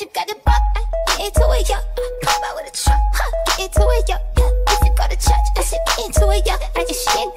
you got it buck. Get into it, yo. Come out with a truck, huh? Get into it, yo. If you go to church, I said get into it, yo. I just she ain't